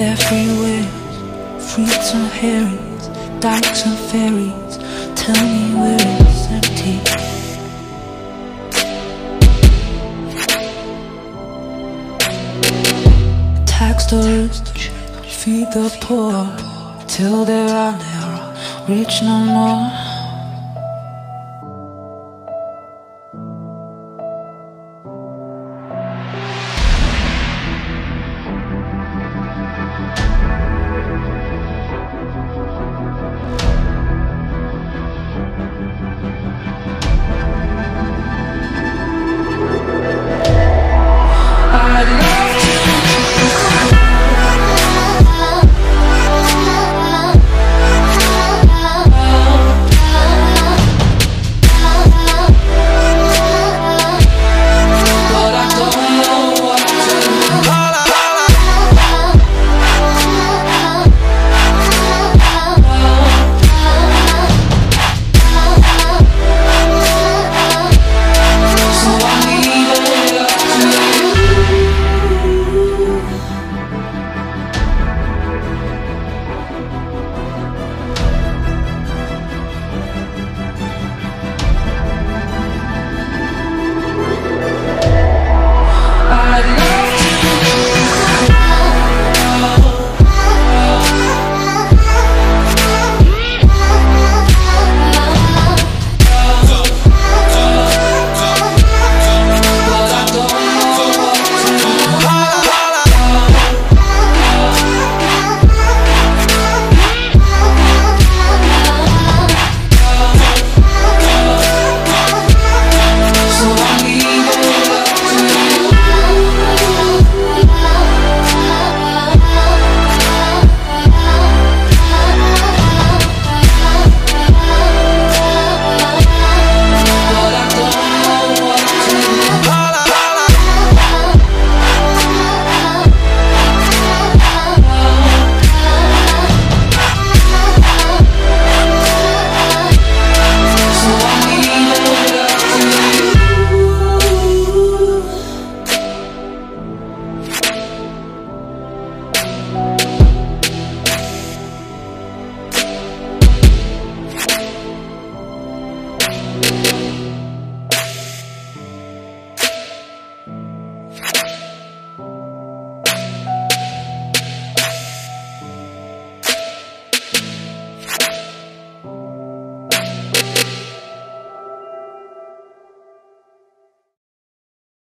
everywhere. Fruits and herrings, dykes and fairies. Tell me where it's empty. Tax the rich, feed the poor, till they're never rich no more.